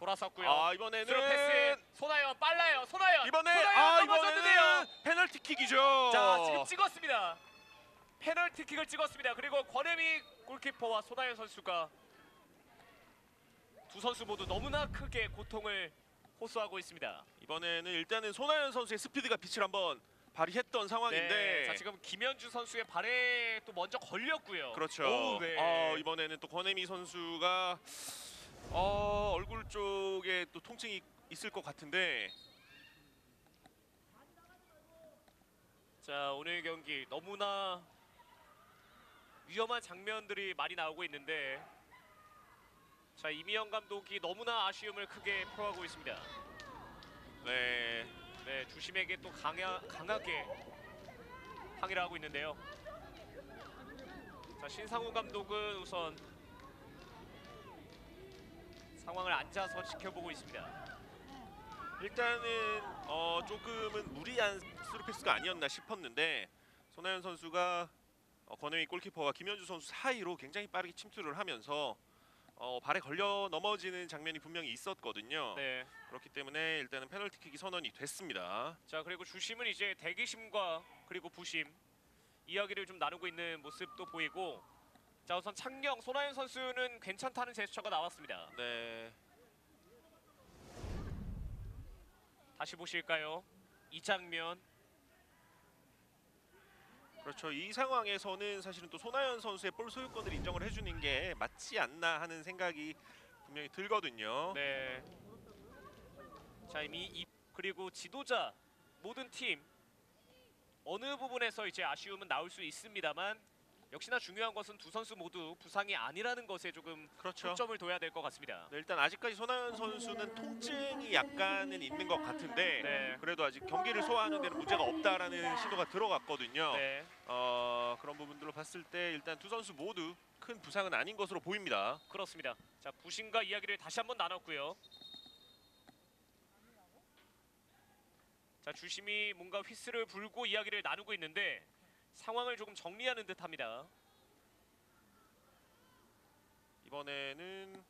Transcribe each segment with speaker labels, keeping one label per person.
Speaker 1: 돌아섰고요.
Speaker 2: 아 이번에는
Speaker 1: 패스 손아연 빨라요. 손아연.
Speaker 2: 이번에
Speaker 1: 손아연
Speaker 2: 아
Speaker 1: 넘어졌는데요.
Speaker 2: 이번에는 페널티킥이죠.
Speaker 1: 자 지금 찍었습니다. 페널티킥을 찍었습니다. 그리고 권혜미 골키퍼와 손아연 선수가 두 선수 모두 너무나 크게 고통을 호소하고 있습니다.
Speaker 2: 이번에는 일단은 손아연 선수의 스피드가 빛을 한번 발휘했던 상황인데
Speaker 1: 네, 자 지금 김현주 선수의 발에 또 먼저 걸렸고요.
Speaker 2: 그렇죠.
Speaker 1: 오, 네.
Speaker 2: 어, 이번에는 또 권혜미 선수가 어, 쪽에 또 통증이 있을 것 같은데
Speaker 1: 자 오늘 경기 너무나 위험한 장면들이 많이 나오고 있는데 자 이미영 감독이 너무나 아쉬움을 크게 표하고 있습니다.
Speaker 2: 네.
Speaker 1: 네 주심에게 또 강하, 강하게 항의를 하고 있는데요. 자 신상우 감독은 우선 상황을 앉아서 지켜보고 있습니다.
Speaker 2: 일단은 어, 조금은 무리한 스루패스가 아니었나 싶었는데 손아연 선수가 어, 권혜미 골키퍼와 김현주 선수 사이로 굉장히 빠르게 침투를 하면서 어, 발에 걸려 넘어지는 장면이 분명히 있었거든요.
Speaker 1: 네.
Speaker 2: 그렇기 때문에 일단은 페널티킥이 선언이 됐습니다.
Speaker 1: 자 그리고 주심은 이제 대기심과 그리고 부심 이야기를 좀 나누고 있는 모습도 보이고 자 우선 창녕 손아연 선수는 괜찮다는 제스처가 나왔습니다.
Speaker 2: 네.
Speaker 1: 다시 보실까요? 이 장면
Speaker 2: 그렇죠. 이 상황에서는 사실은 또 손아연 선수의 볼 소유권을 인정을 해주는 게 맞지 않나 하는 생각이 분명히 들거든요.
Speaker 1: 네. 자 이미 이 그리고 지도자 모든 팀 어느 부분에서 이제 아쉬움은 나올 수 있습니다만 역시나 중요한 것은 두 선수 모두 부상이 아니라는 것에 조금
Speaker 2: 그렇죠.
Speaker 1: 초점을 둬야 될 것 같습니다.
Speaker 2: 네, 일단 아직까지 손아연 선수는 통증이 약간은 있는 것 같은데
Speaker 1: 네.
Speaker 2: 그래도 아직 경기를 소화하는 데는 문제가 없다라는 신호가 들어갔거든요.
Speaker 1: 네.
Speaker 2: 어, 그런 부분들로 봤을 때 일단 두 선수 모두 큰 부상은 아닌 것으로 보입니다.
Speaker 1: 그렇습니다. 자 부심과 이야기를 다시 한번 나눴고요. 자 주심이 뭔가 휘스를 불고 이야기를 나누고 있는데 상황을 조금 정리하는 듯합니다.
Speaker 2: 이번에는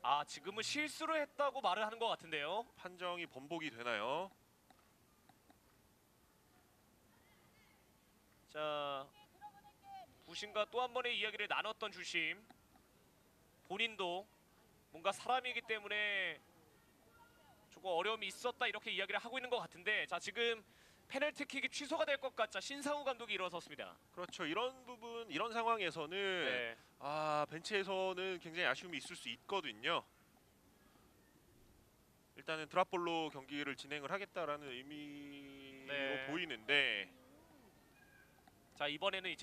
Speaker 1: 아 지금은 실수를 했다고 말을 하는 것 같은데요.
Speaker 2: 판정이 번복이 되나요?
Speaker 1: 자 부심과 또 한 번의 이야기를 나눴던 주심 본인도 뭔가 사람이기 때문에 조금 어려움이 있었다 이렇게 이야기를 하고 있는 것 같은데 자 지금 페널티킥이 취소가 될 것 같자 신상우 감독이 일어섰습니다.
Speaker 2: 그렇죠. 이런 부분, 이런 상황에서는
Speaker 1: 네.
Speaker 2: 아 벤치에서는 굉장히 아쉬움이 있을 수 있거든요. 일단은 드랍볼로 경기를 진행을 하겠다라는 의미로
Speaker 1: 네.
Speaker 2: 보이는데
Speaker 1: 자 이번에는 이제